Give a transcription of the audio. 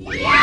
Yeah!